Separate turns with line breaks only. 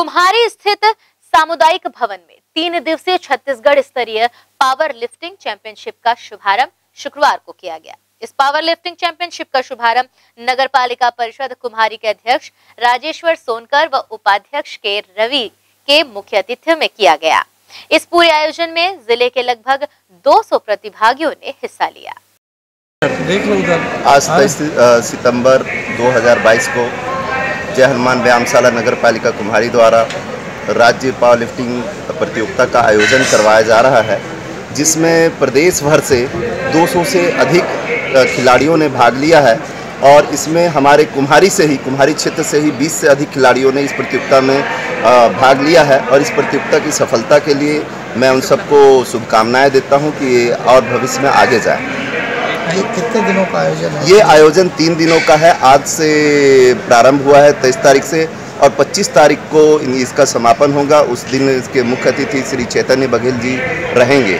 कुम्हारी स्थित सामुदायिक भवन में तीन दिवसीय छत्तीसगढ़ स्तरीय पावर लिफ्टिंग चैंपियनशिप का शुभारंभ शुक्रवार को किया गया। इस पावर लिफ्टिंग चैंपियनशिप का शुभारंभ नगर पालिका परिषद कुम्हारी के अध्यक्ष राजेश्वर सोनकर व उपाध्यक्ष के रवि के मुख्य आतिथ्य में किया गया। इस पूरे आयोजन में ज़िले के लगभग 200 प्रतिभागियों ने हिस्सा लिया।
देख लो उधर।
आज तेईस सितंबर 2022 को जय हनुमान व्यायामशाला नगर पालिका कुम्हारी द्वारा राज्य पावर लिफ्टिंग प्रतियोगिता का आयोजन करवाया जा रहा है, जिसमें प्रदेश भर से 200 से अधिक खिलाड़ियों ने भाग लिया है और इसमें हमारे कुम्हारी से ही, कुम्हारी क्षेत्र से ही 20 से अधिक खिलाड़ियों ने इस प्रतियोगिता में भाग लिया है और इस प्रतियोगिता की सफलता के लिए मैं उन सबको शुभकामनाएँ देता हूँ कि और भविष्य में आगे जाए।
ये कितने दिनों का आयोजन है?
ये आयोजन तीन दिनों का है। आज से प्रारंभ हुआ है तेईस तारीख से और 25 तारीख को इसका समापन होगा। उस दिन इसके मुख्य अतिथि श्री चैतन्य बघेल जी रहेंगे।